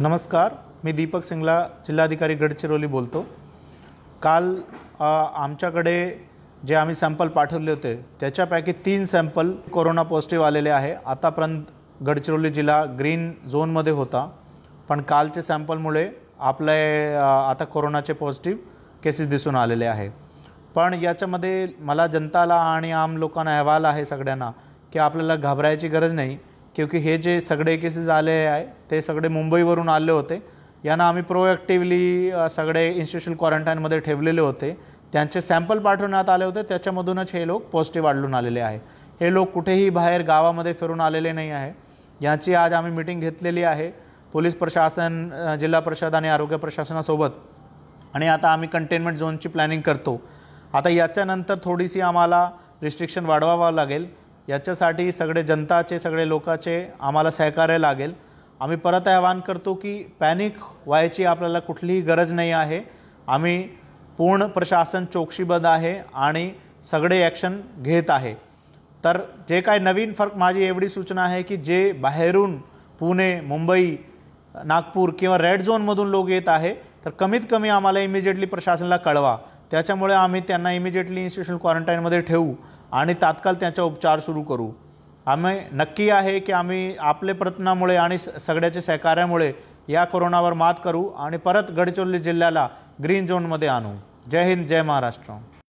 नमस्कार मी दीपक सिंगला जिल्हाधिकारी गडचिरोली बोलतो. काल आमच्याकडे जे आम्ही सॅम्पल पाठवले होते त्याच्यापैकी तीन सॅम्पल कोरोना पॉझिटिव्ह आलेले आहे. आतापर्यंत गडचिरोली जिल्हा ग्रीन झोनमध्ये होता पण कालच्या सॅम्पलमुळे आपले आता कोरोनाचे पॉझिटिव्ह केसेस दिसून आलेले आहे. पण याच्यामध्ये मला जनताला आणि आम लोकांना अहवाल आहे सगळ्यांना की आपल्याला घाबरायची गरज नाही. क्योंकि हे जे सगळे केसेस आले आहे ते सगळे मुंबईवरून आले होते. यांना आम्ही प्रोएक्टिव्हली सगळे इन्स्टिट्यूशन क्वारंटाईनमध्ये ठेवलेले होते. त्यांचे सॅम्पल पाठवण्यात आले होते. त्याच्यामधूनच हे लोक पॉझिटिव्ह आढळून आलेले आहे. हे लोक कुठेही बाहेर गावामध्ये फिरून आलेले नाही आहे. याची आज आम्ही मिटिंग घेतलेली आहे. पोलीस प्रशासन जिल्हा परिषद आणि आरोग्य प्रशासनासोबत. आणि आता आम्ही कंटेनमेंट झोनची प्लॅनिंग करतो. आता याच्यानंतर थोडीशी आम्हाला रिस्ट्रिक्शन वाढवावं लागेल. याच्यासाठी सगळे जनताचे सगळे लोकाचे आम्हाला सहकार्य लागेल. आम्ही परत आवाहन करतो की पॅनिक व्हायची आपल्याला कुठलीही गरज नाही आहे. आम्ही पूर्ण प्रशासन चौकशीबद्ध आहे आणि सगळे ॲक्शन घेत आहे. तर जे काय नवीन फरक माझी एवढी सूचना आहे की जे बाहेरून पुणे मुंबई नागपूर किंवा रेड झोनमधून लोक येत आहे तर कमीत कमी आम्हाला इमिजिएटली प्रशासनाला कळवा. त्याच्यामुळे आम्ही त्यांना इमिजिएटली इन्स्टिट्यूशनल क्वारंटाईनमध्ये ठेवू आणि तात्काळ त्यांचा उपचार सुरू करू. आम्ही नक्की आहे की आम्ही आपले प्रयत्नामुळे आणि स- सगळ्याच्या सहकार्यामुळे या कोरोनावर मात करू आणि परत गडचिरोली जिल्ह्याला ग्रीन झोनमध्ये आणू. जय हिंद जय महाराष्ट्र.